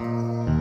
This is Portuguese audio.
Música